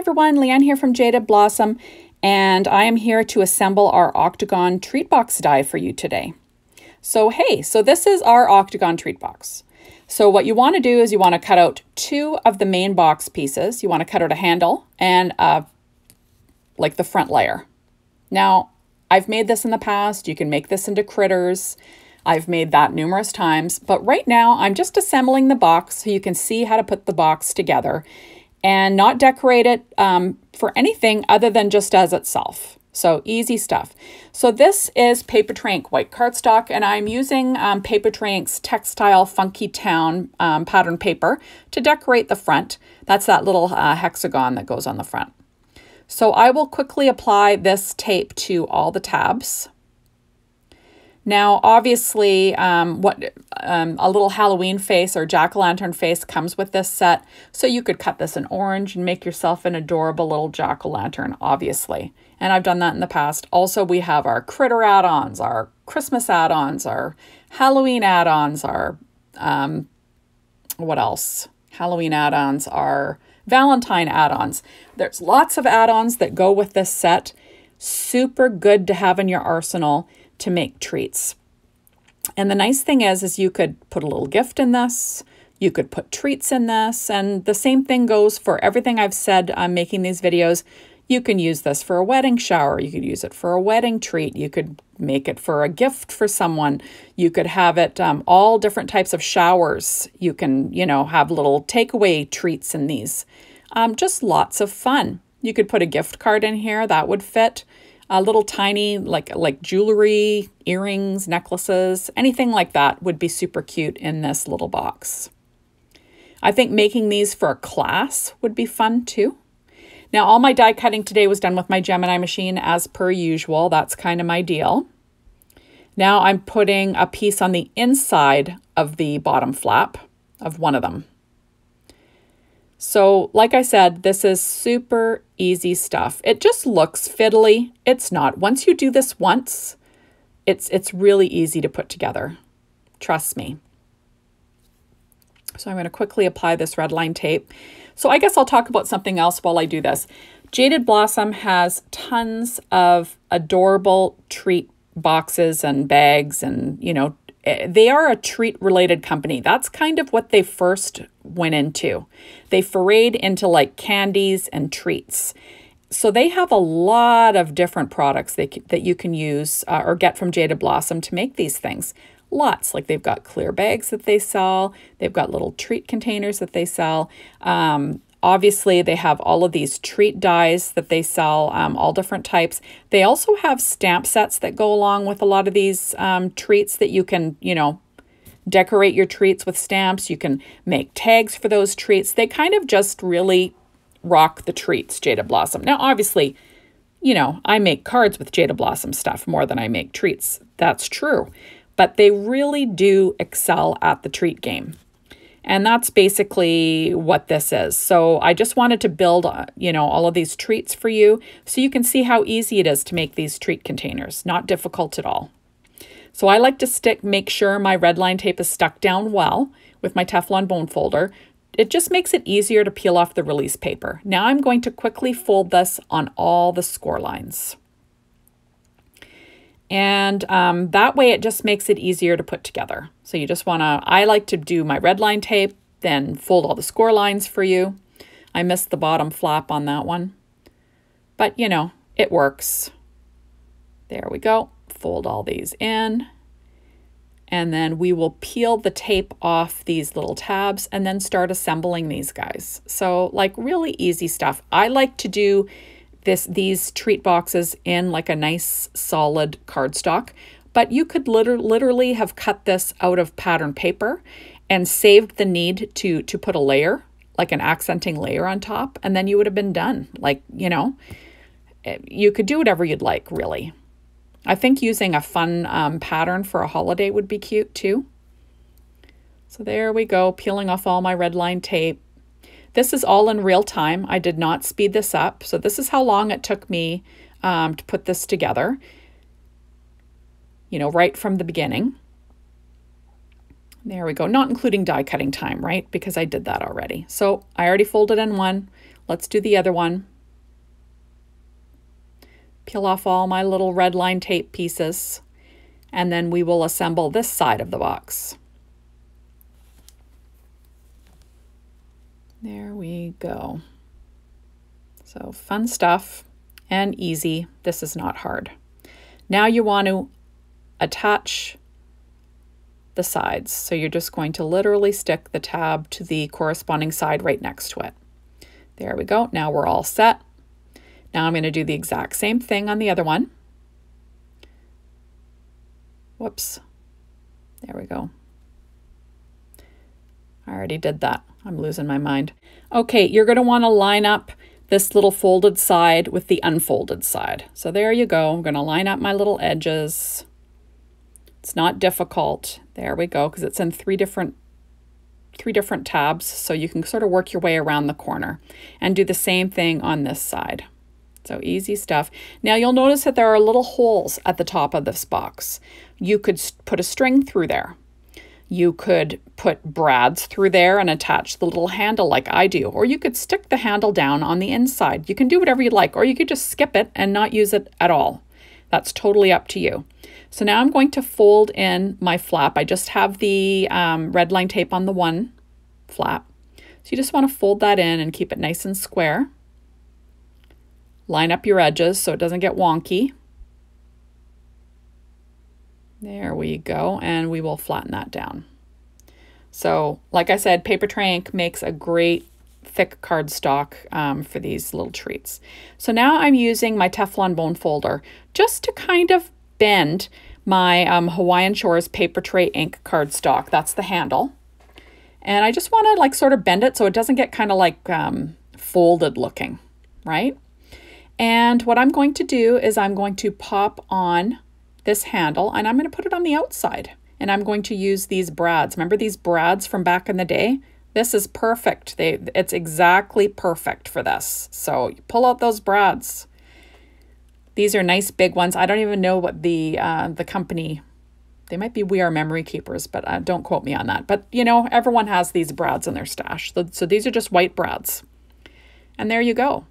everyone, Lee-Ann here from Jaded Blossom, and I am here to assemble our Octagon treat box die for you today. So hey, so this is our Octagon treat box. So what you want to do is you want to cut out two of the main box pieces. You want to cut out a handle and uh, like the front layer. Now, I've made this in the past. You can make this into critters. I've made that numerous times, but right now I'm just assembling the box so you can see how to put the box together and not decorate it um, for anything other than just as itself. So easy stuff. So this is Papertrey Ink white cardstock, and I'm using um, Papertrey Ink's Textile Funky Town um, pattern paper to decorate the front. That's that little uh, hexagon that goes on the front. So I will quickly apply this tape to all the tabs. Now, obviously, um, what um, a little Halloween face or jack-o'-lantern face comes with this set, so you could cut this in orange and make yourself an adorable little jack-o'-lantern, obviously. And I've done that in the past. Also, we have our critter add-ons, our Christmas add-ons, our Halloween add-ons, our, um, what else? Halloween add-ons, our Valentine add-ons. There's lots of add-ons that go with this set. Super good to have in your arsenal to make treats. And the nice thing is, is you could put a little gift in this, you could put treats in this, and the same thing goes for everything I've said I'm making these videos. You can use this for a wedding shower. You could use it for a wedding treat. You could make it for a gift for someone. You could have it um, all different types of showers. You can, you know, have little takeaway treats in these. Um, just lots of fun. You could put a gift card in here. That would fit a little tiny like like jewelry, earrings, necklaces, anything like that would be super cute in this little box. I think making these for a class would be fun too. Now all my die cutting today was done with my Gemini machine as per usual. That's kind of my deal. Now I'm putting a piece on the inside of the bottom flap of one of them. So like I said, this is super easy stuff. It just looks fiddly. It's not. Once you do this once, it's, it's really easy to put together. Trust me. So I'm going to quickly apply this red line tape. So I guess I'll talk about something else while I do this. Jaded Blossom has tons of adorable treat boxes and bags and, you know, Eh, they are a treat related company. That's kind of what they first went into. They forayed into like candies and treats. So they have a lot of different products that, that you can use uh, or get from Jaded Blossom to make these things. Lots, like they've got clear bags that they sell. They've got little treat containers that they sell. Um, Obviously, they have all of these treat dies that they sell, um, all different types. They also have stamp sets that go along with a lot of these um, treats that you can, you know, decorate your treats with stamps. You can make tags for those treats. They kind of just really rock the treats, Jaded Blossom. Now, obviously, you know, I make cards with Jaded Blossom stuff more than I make treats. That's true. But they really do excel at the treat game. And that's basically what this is. So I just wanted to build, uh, you know, all of these treats for you so you can see how easy it is to make these treat containers. Not difficult at all. So I like to stick, make sure my red line tape is stuck down well with my Teflon bone folder. It just makes it easier to peel off the release paper. Now I'm going to quickly fold this on all the score lines. And um, that way it just makes it easier to put together. So you just want to, I like to do my red line tape, then fold all the score lines for you. I missed the bottom flap on that one. But you know, it works. There we go. Fold all these in. And then we will peel the tape off these little tabs and then start assembling these guys. So like really easy stuff. I like to do this these treat boxes in like a nice solid cardstock, but you could liter literally have cut this out of pattern paper and saved the need to to put a layer, like an accenting layer on top, and then you would have been done. Like, you know, eh, you could do whatever you'd like, really. I think using a fun um, pattern for a holiday would be cute too. So there we go, peeling off all my red line tape. This is all in real time. I did not speed this up. So this is how long it took me um, to put this together, you know, right from the beginning. There we go, not including die cutting time, right? Because I did that already. So I already folded in one. let's do the other one. Peel off all my little red line tape pieces, and then we will assemble this side of the box. There we go. So fun stuff and easy. This is not hard. Now you want to attach the sides. So you're just going to literally stick the tab to the corresponding side right next to it. There we go. Now we're all set. Now I'm going to do the exact same thing on the other one. Whoops. There we go. I already did that. I'm losing my mind. Okay, you're going to want to line up this little folded side with the unfolded side. So there you go. I'm going to line up my little edges. It's not difficult. There we go, because it's in three different three different tabs, so you can sort of work your way around the corner and do the same thing on this side. So easy stuff. Now you'll notice that there are little holes at the top of this box. You could put a string through there. You could put brads through there and attach the little handle like I do, or you could stick the handle down on the inside. You can do whatever you like, or you could just skip it and not use it at all. That's totally up to you. So now I'm going to fold in my flap. I just have the um, red line tape on the one flap. So you just want to fold that in and keep it nice and square. Line up your edges so it doesn't get wonky. There we go, and we will flatten that down. So, like I said, Papertrey Ink makes a great thick cardstock um, for these little treats. So now I'm using my Teflon bone folder just to kind of bend my um, Hawaiian Shores Papertrey Ink cardstock. That's the handle. And I just want to like sort of bend it so it doesn't get kind of like um, folded looking, right? And what I'm going to do is I'm going to pop on this handle and I'm going to put it on the outside. And I'm going to use these brads. Remember these brads from back in the day? This is perfect. They, it's exactly perfect for this. So pull out those brads. These are nice big ones. I don't even know what the uh, the company, they might be We Are Memory Keepers, but uh, don't quote me on that. But you know, everyone has these brads in their stash. So, so these are just white brads. And there you go.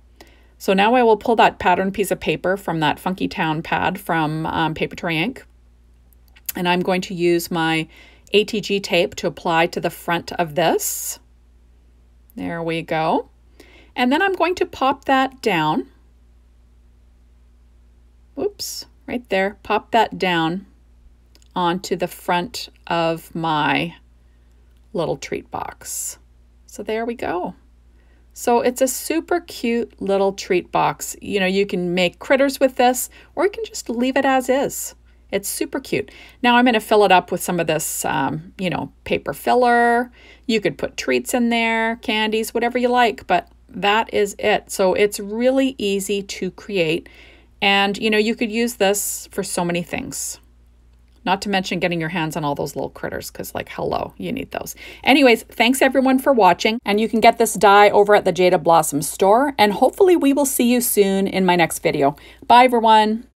So now I will pull that pattern piece of paper from that Funky Town pad from um, Papertrey Ink. And I'm going to use my ATG tape to apply to the front of this. There we go. And then I'm going to pop that down. Oops, right there. Pop that down onto the front of my little treat box. So there we go. So it's a super cute little treat box. You know, you can make critters with this or you can just leave it as is. It's super cute. Now I'm going to fill it up with some of this, um, you know, paper filler. You could put treats in there, candies, whatever you like, but that is it. So it's really easy to create. And, you know, you could use this for so many things. Not to mention getting your hands on all those little critters because, like, hello, you need those. Anyways, thanks everyone for watching. And you can get this die over at the Jaded Blossom store. And hopefully, we will see you soon in my next video. Bye, everyone.